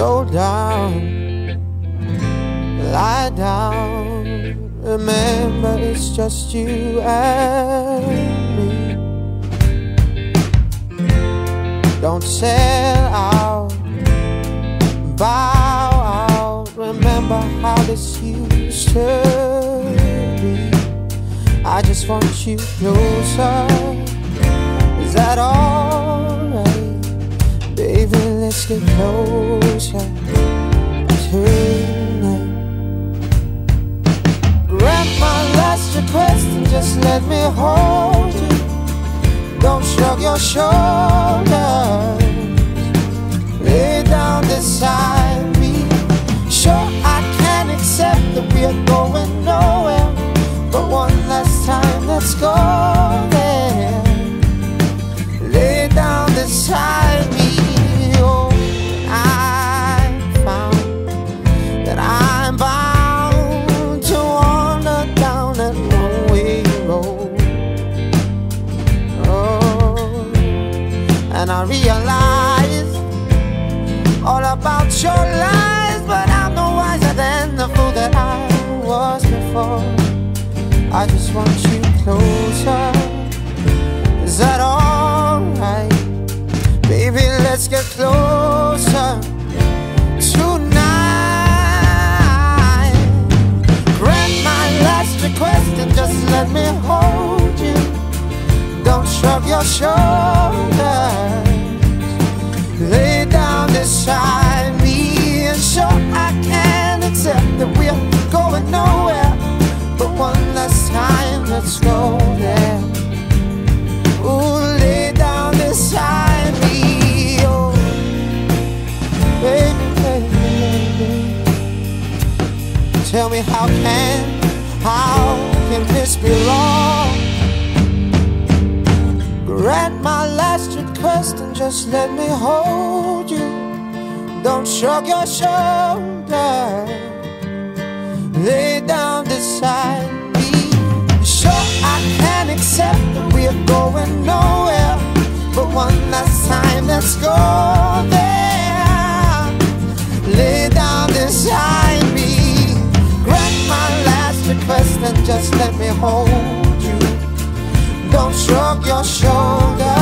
Slow down, lie down. Remember, it's just you and me. Don't sell out, bow out. Remember how this used to be. I just want you closer. Is that alright? Baby, let's get closer tonight. Grant my last request and just let me hold you. Don't shrug your shoulders. Lay down beside me. Sure, I can accept that we're going nowhere. But one last time, let's go and I realize all about your lies, but I'm no wiser than the fool that I was before. I just want you closer. Is that alright? Baby, let's get closer tonight. Grant my last request and just let me hold you. Don't shrug your shoulders. Ooh, lay down beside me. Oh, baby, baby, baby. Tell me how can, how can this be wrong? Grant my last request and just let me hold you. Don't shrug your shoulders. Lay down last time, let's go there. Lay down beside me. Grant my last request and just let me hold you. Don't shrug your shoulders.